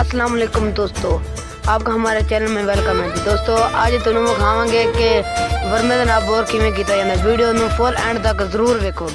السلام علیکم دوستو آپ کا ہمارے چینل میں ویلکم ہے جی۔ دوستو آج تمہیں گے کہ ورمے دن آپ بور کیویں کی میں ویڈیو میں فل اینڈ تک ضرور دیکھو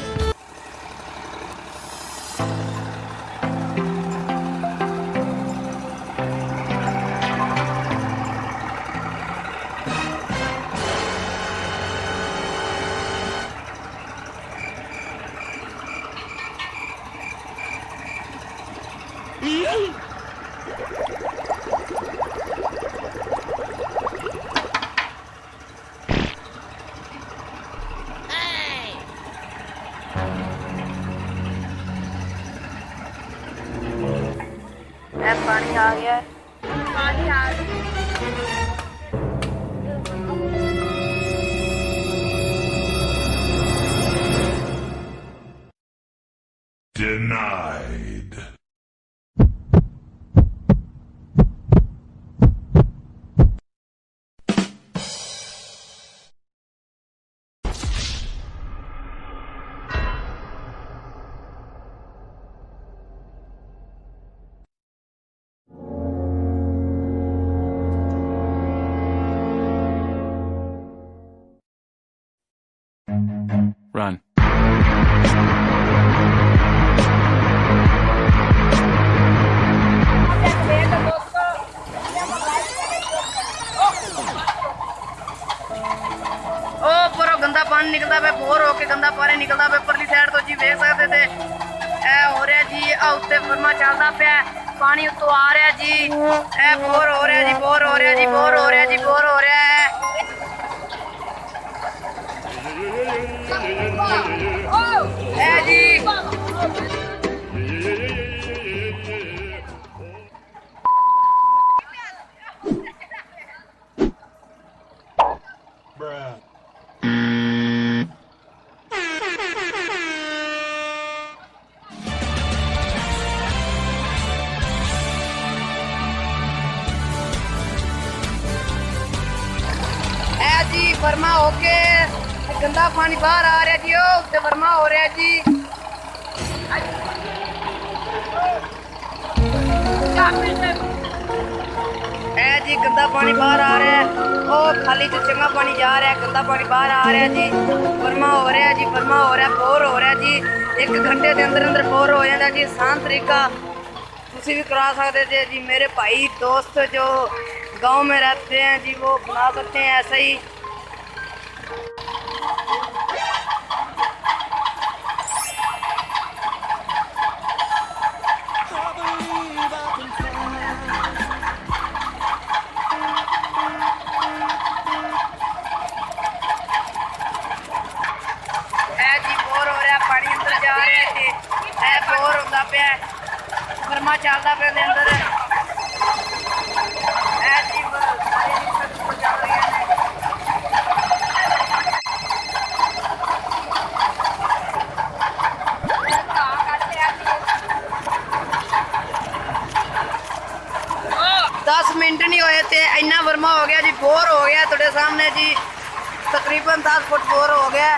तक पानी आ गया है पानी आ गया Denied. ਉਹ ਪਰ ਗੰਦਾ ਪਾਣੀ ਨਿਕਲਦਾ ਪਿਆ ਬੋਰ ਹੋ ਕੇ ਗੰਦਾ ਪਾਣੀ ਨਿਕਲਦਾ ਪਿਆ ਪਰਲੀ ਸਾਈਡ ਤੋਂ ਜੀ ਵੇਖ ਸਕਦੇ ਤੇ ਐ ਹੋ ਰਿਹਾ ਜੀ ਆ ਉੱਤੇ ਫਰਮਾ ਚੱਲਦਾ ਪਿਆ ਪਾਣੀ ਉੱਤੋਂ ਆ ਰਿਹਾ ਜੀ ਐ ਬੋਰ ਹੋ ਰਿਹਾ ਜੀ ਬੋਰ ਹੋ ਰਿਹਾ ਜੀ ਬੋਰ ਹੋ ਰਿਹਾ ਜੀ ਬੋਰ ਹੋ ਰਿਹਾ ਹੈ ਐ ਜੀ جی برما ہو کے گندا پانی باہر آ رہا جیما ہو رہا ہے جی جی گندا پانی باہر آ رہا ہے چنگا پانی جا رہا ہے گندا پانی باہر آ رہا جی برما ہو رہا ہے جی برما ہو رہا فور ہو رہا جی ایک گھنٹے کے اندر فور ہو جا جی آسان طریقہ کسی بھی کرا سکتے جی جی میرے بھائی دوست جو گاؤں میں رہتے ہیں جی وہ بنا اچھے ہیں ایسے ہی چل جی، دس منٹ نہیں ہوئے تھے برما ہو گیا جی بور ہو گیا تو سامنے جی تقریباً دس فٹ بور ہو گیا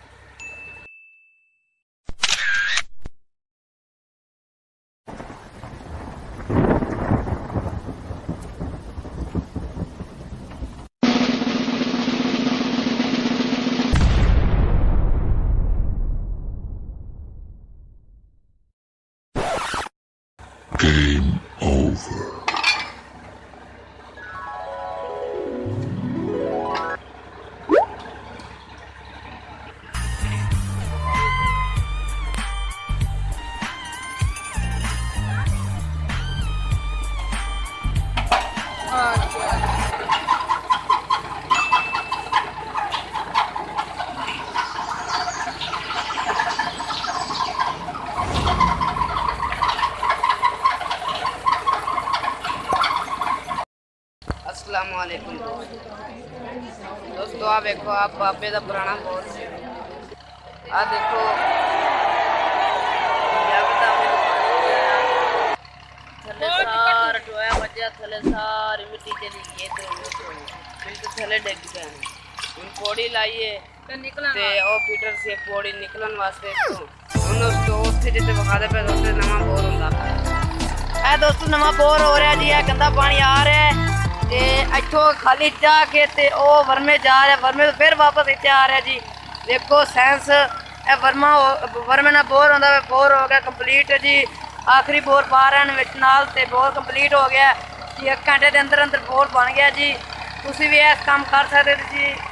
علیکم بابے کا پوڑی لائیے پوڑی نکلنے جتنے نا بور ہوا اہ دوست نو بور ہو رہا ہے جی گندا پانی آ رہا ہے ਤੇ ਇੱਥੋਂ ਖਾਲੀ ਜਾ ਕੇ ਤੇ ਉਹ ਵਰਮੇ ਜਾ ਰਿਹਾ ਵਰਮੇ ਤੋਂ ਫਿਰ ਵਾਪਸ ਇੱਥੇ ਆ ਰਿਹਾ ਜੀ ਦੇਖੋ ਸੈਂਸ ਇਹ ਵਰਮਾ ਵਰਮੇ ਨਾਲ ਬੋਰ ਹੁੰਦਾ ਬੋਰ ਹੋ ਗਿਆ ਕੰਪਲੀਟ ਜੀ ਆਖਰੀ ਬੋਰ ਪਾ ਰਹੇ ਨੇ ਵਿੱਚ ਨਾਲ ਤੇ ਬੋਰ ਕੰਪਲੀਟ ਹੋ ਗਿਆ ਜੀ 1 ਘੰਟੇ ਦੇ ਅੰਦਰ ਅੰਦਰ ਬੋਰ ਬਣ ਗਿਆ ਜੀ ਤੁਸੀਂ ਵੀ ਇਸ ਕੰਮ ਕਰ ਸਕਦੇ ਜੀ